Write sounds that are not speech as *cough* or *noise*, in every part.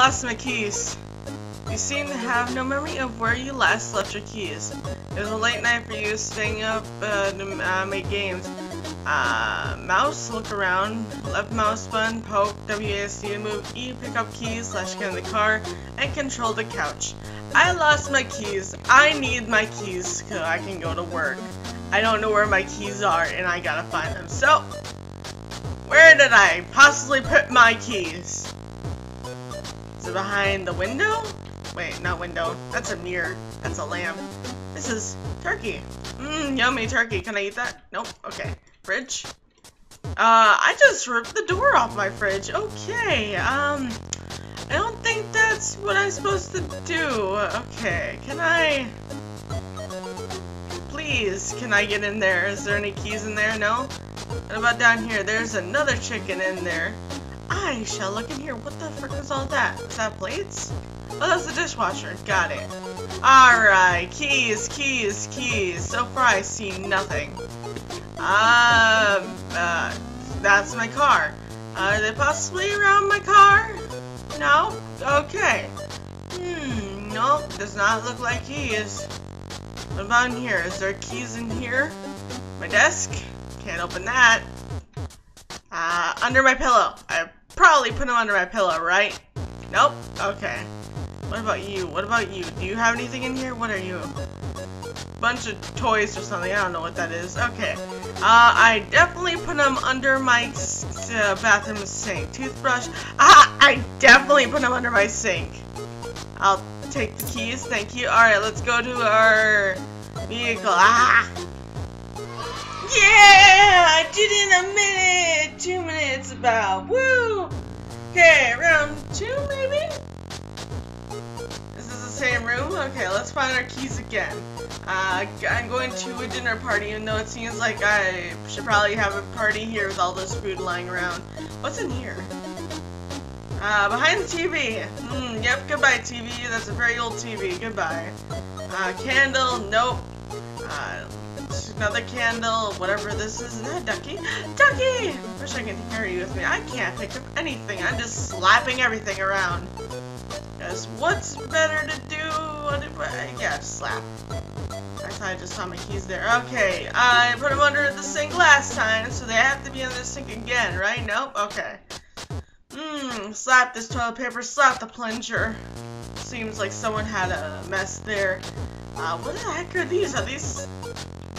lost my keys. You seem to have no memory of where you last left your keys. It was a late night for you, staying up uh, to uh, make games. Uh, mouse, look around. Left mouse button, poke, WASD move, E, pick up keys, slash get in the car, and control the couch. I lost my keys. I need my keys so I can go to work. I don't know where my keys are, and I gotta find them. So, where did I possibly put my keys? Behind the window? Wait, not window. That's a mirror. That's a lamp. This is turkey. Mmm, yummy turkey. Can I eat that? Nope. Okay. Fridge. Uh, I just ripped the door off my fridge. Okay, um, I don't think that's what I'm supposed to do. Okay, can I... Please, can I get in there? Is there any keys in there? No? What about down here? There's another chicken in there. I shall look in here. What the frick is all that? Is that plates? Oh, that's the dishwasher. Got it. Alright, keys, keys, keys. So far I see nothing. Um, uh, that's my car. Are they possibly around my car? No? Okay. Hmm, nope, does not look like keys. What about in here? Is there keys in here? My desk? Can't open that. Uh, under my pillow. I probably put them under my pillow, right? Nope. Okay. What about you? What about you? Do you have anything in here? What are you? Bunch of toys or something. I don't know what that is. Okay. Uh, I definitely put them under my uh, bathroom sink. Toothbrush. Ah! I definitely put them under my sink. I'll take the keys. Thank you. Alright, let's go to our vehicle. Ah! Yeah! I did in a minute! Two minutes about. Woo! Okay, round two maybe? Is this the same room? Okay, let's find our keys again. Uh, I'm going to a dinner party, even though it seems like I should probably have a party here with all this food lying around. What's in here? Uh, behind the TV. Hmm, yep, goodbye TV. That's a very old TV. Goodbye. Uh, candle. Nope. Uh, another candle. Whatever this is. Is that Ducky? Ducky! Wish I could carry you with me. I can't pick up anything. I'm just slapping everything around. Guess what's better to do? Yeah, slap. I thought I just saw my keys there. Okay, I put them under the sink last time, so they have to be in the sink again, right? Nope. Okay. Mmm, slap this toilet paper, slap the plunger. Seems like someone had a mess there. Uh, what the heck are these? Are these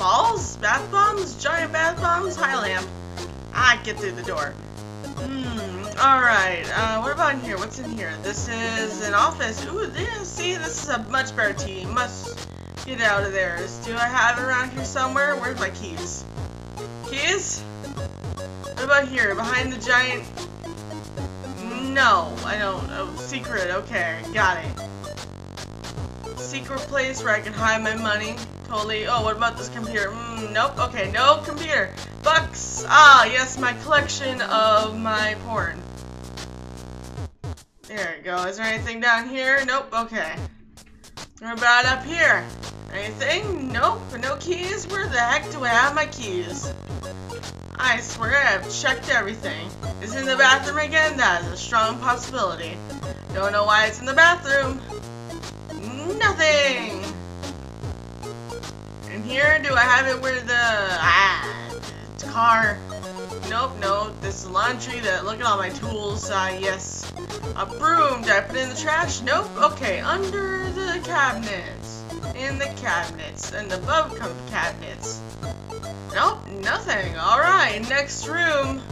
balls? Bath bombs? Giant bath bombs? High lamp. I get through the door. Hmm, alright. Uh, what about in here? What's in here? This is an office. Ooh, yeah, see, this is a much better TV. Must get out of there. Do I have it around here somewhere? Where's my keys? Keys? What about here? Behind the giant no, I don't. Oh, secret. Okay, got it. Secret place where I can hide my money. Totally. Oh, what about this computer? Mm, nope. Okay, no computer. Bucks. Ah, yes, my collection of my porn. There we go. Is there anything down here? Nope. Okay. What about up here? Anything? Nope. No keys? Where the heck do I have my keys? I swear I've checked everything. Is in the bathroom again? That is a strong possibility. Don't know why it's in the bathroom. I have it where the... Ah, car. Nope, no. This is laundry. That Look at all my tools. Uh, yes. A broom. Did I put it in the trash? Nope. Okay, under the cabinets. In the cabinets. And above cabinets. Nope, nothing. Alright, next room.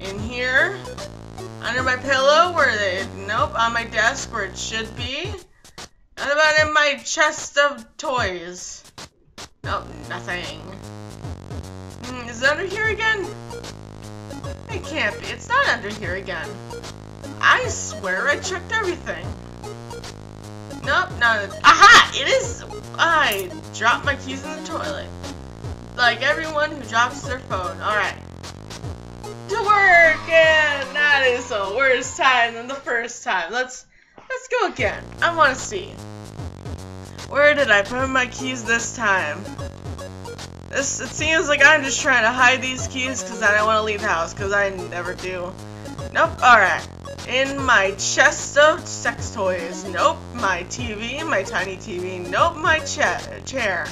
In here. Under my pillow, where they... Nope, on my desk, where it should be. What about in my chest of toys? Nope, nothing. Hmm, is it under here again? It can't be. It's not under here again. I swear I checked everything. Nope, not... Aha! It is... I dropped my keys in the toilet like everyone who drops their phone. Alright. To work! And that is the worst time than the first time. Let's let's go again. I wanna see. Where did I put my keys this time? This it seems like I'm just trying to hide these keys because I don't want to leave the house because I never do. Nope. Alright. In my chest of sex toys. Nope. My TV, my tiny TV. Nope. My cha chair.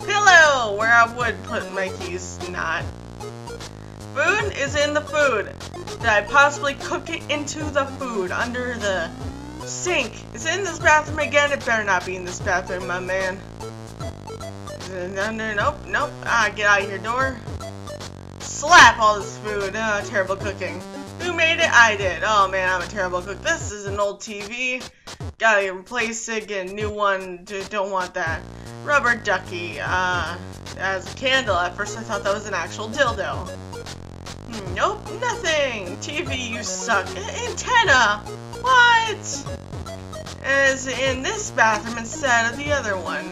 Pillow, where I would put my keys. Not. Food is in the food. Did I possibly cook it into the food under the sink? Is it in this bathroom again? It better not be in this bathroom, my man. It under? Nope. Nope. Ah, get out of your door. Slap all this food. Oh, terrible cooking. Who made it? I did. Oh man, I'm a terrible cook. This is an old TV. Gotta replace it, get a new one. Don't want that. Rubber ducky. Uh, as a candle. At first I thought that was an actual dildo. Hmm, nope, nothing. TV, you suck. Antenna. What? As in this bathroom instead of the other one.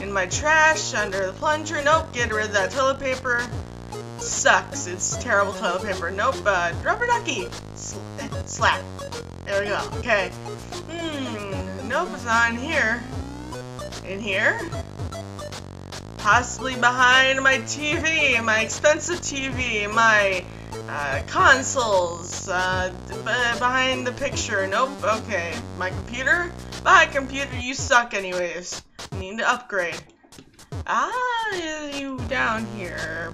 In my trash, under the plunger. Nope, get rid of that toilet paper sucks. It's terrible toilet paper. Nope. Uh, rubber ducky. Sl slap. There we go. Okay. Hmm. Nope, it's not in here. In here? Possibly behind my TV, my expensive TV, my uh, consoles, uh, behind the picture. Nope. Okay. My computer? My computer, you suck anyways. Need to upgrade. Ah, you down here.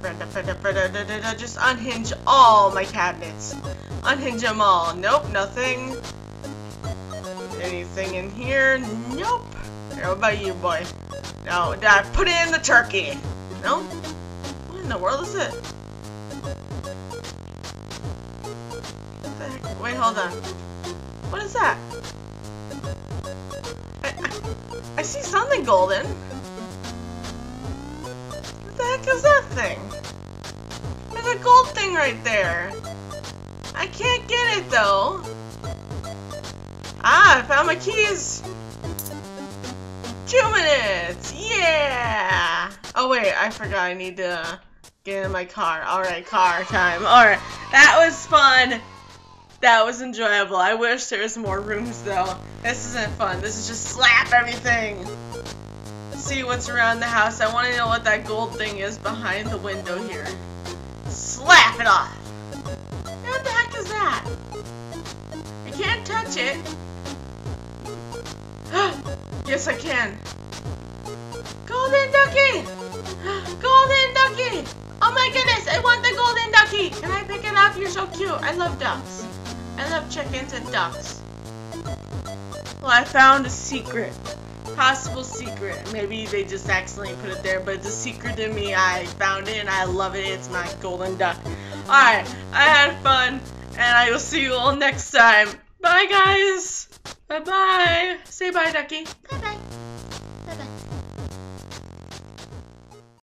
Just unhinge all my cabinets. Unhinge them all. Nope, nothing. Anything in here? Nope. How about you, boy? No, did I put in the turkey? No? What in the world is it? Wait, hold on. What is that? I, I, I see something golden What the heck is that thing? There's a gold thing right there. I can't get it though. Ah, I found my keys. Two minutes. Yeah. Oh wait, I forgot. I need to get in my car. All right, car time. All right, that was fun. That was enjoyable. I wish there was more rooms though. This isn't fun. This is just slap everything see what's around the house. I want to know what that gold thing is behind the window here. Slap it off! What the heck is that? I can't touch it. *gasps* yes, I can. Golden ducky! *gasps* Golden ducky! Oh my goodness, I want the golden ducky! Can I pick it up? You're so cute. I love ducks. I love chickens and ducks. Well, I found a secret possible secret. Maybe they just accidentally put it there, but it's a secret to me. I found it and I love it. It's my golden duck. Alright, I had fun, and I will see you all next time. Bye, guys. Bye-bye. Say bye, ducky. Bye.